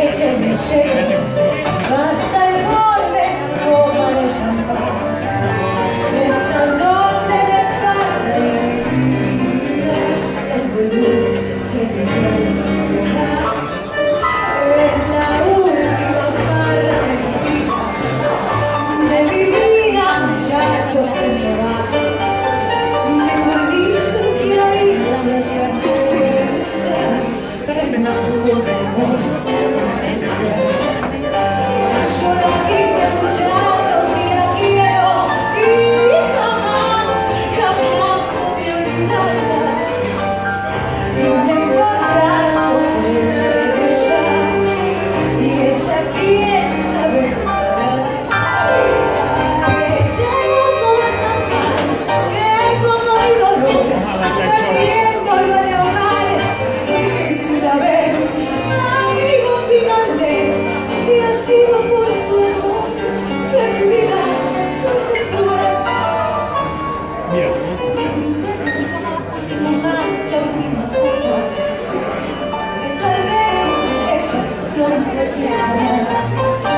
écheme lleno, hasta el borde, copa de champán. Esta noche de vida, el volumen que me llena Es la última farra de mi vida, de mi vida, muchacho, que se va. Mejor dicho, si la vida me hacía pero amor. Thank you.